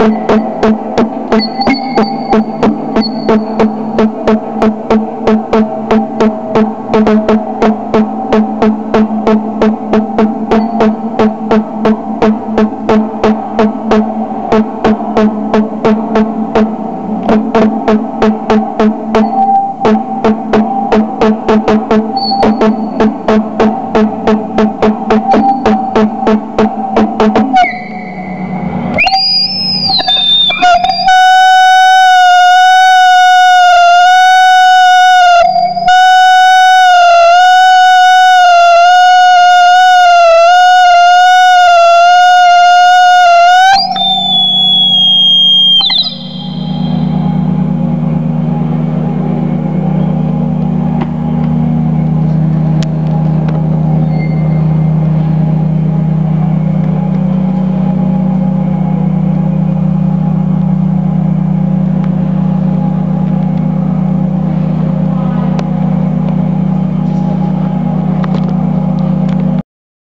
Gracias.